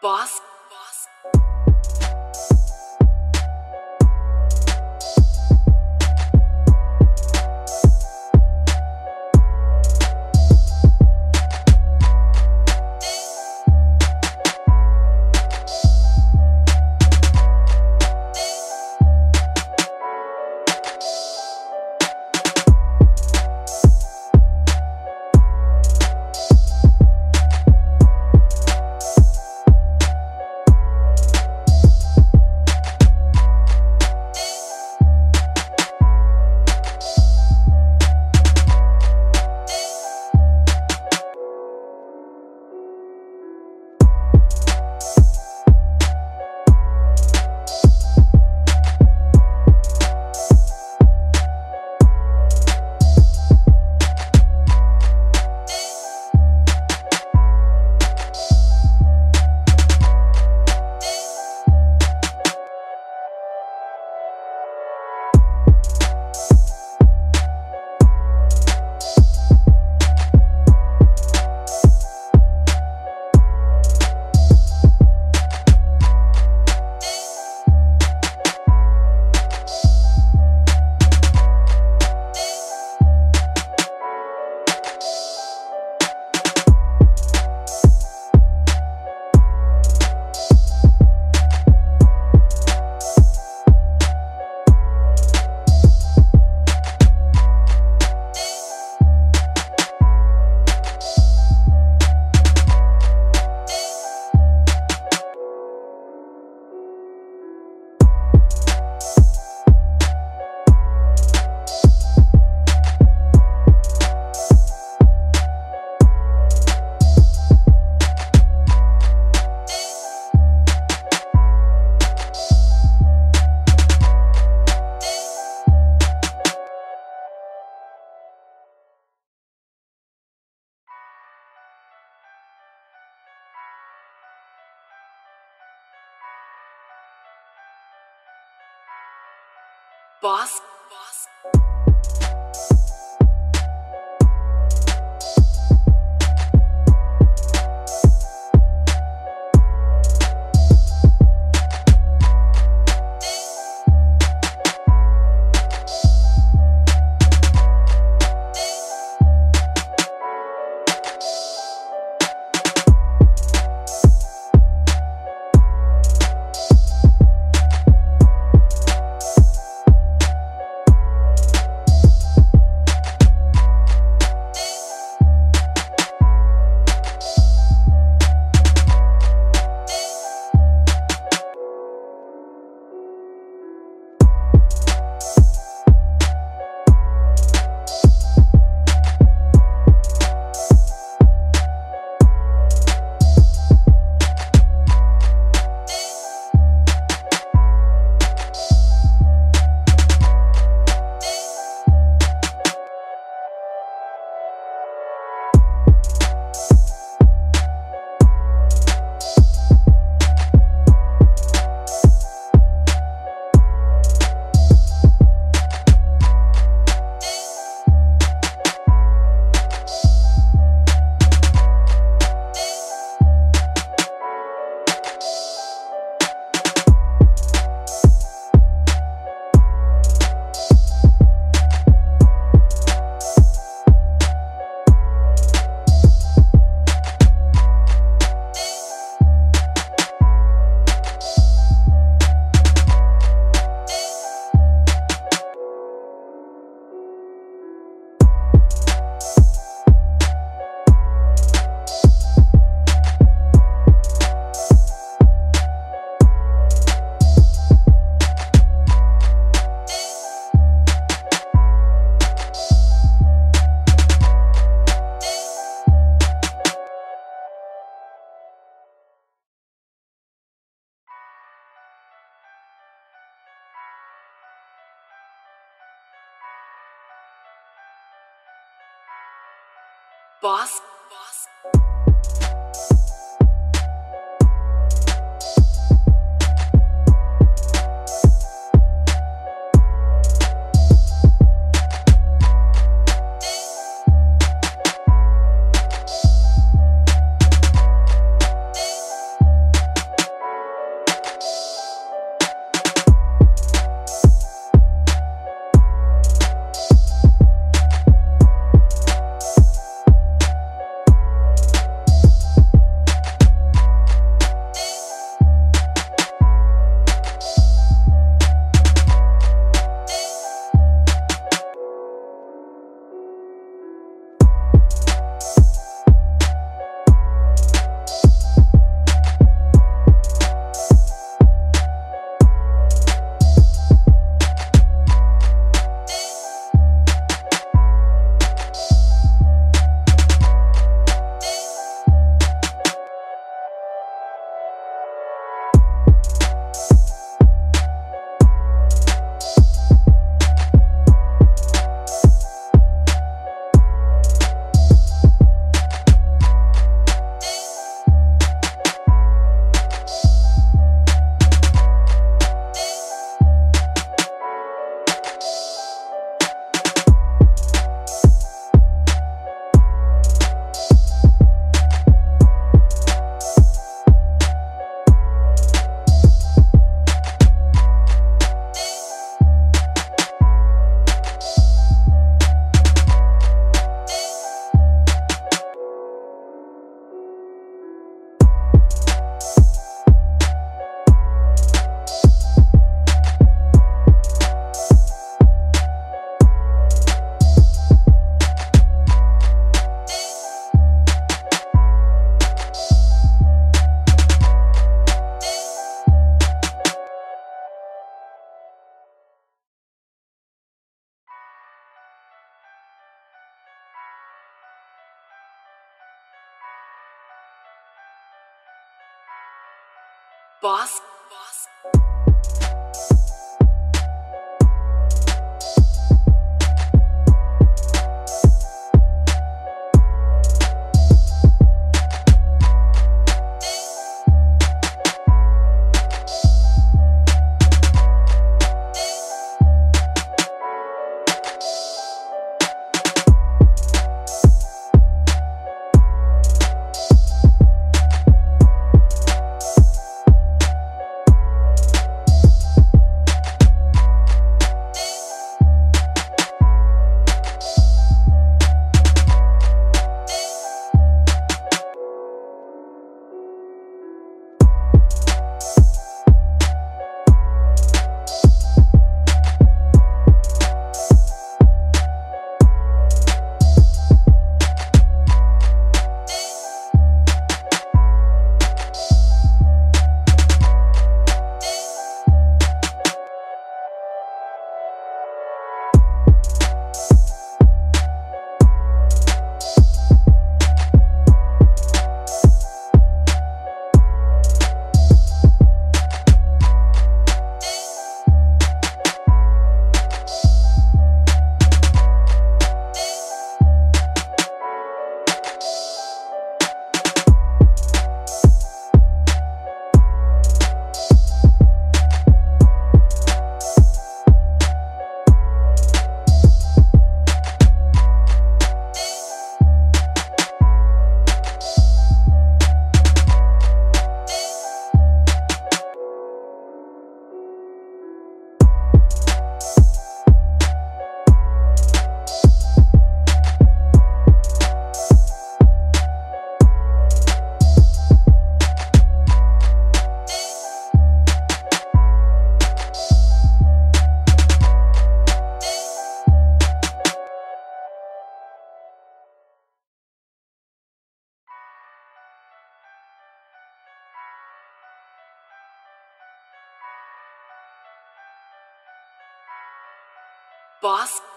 Boss. Boss. Boss. Boss. Boss. Boss.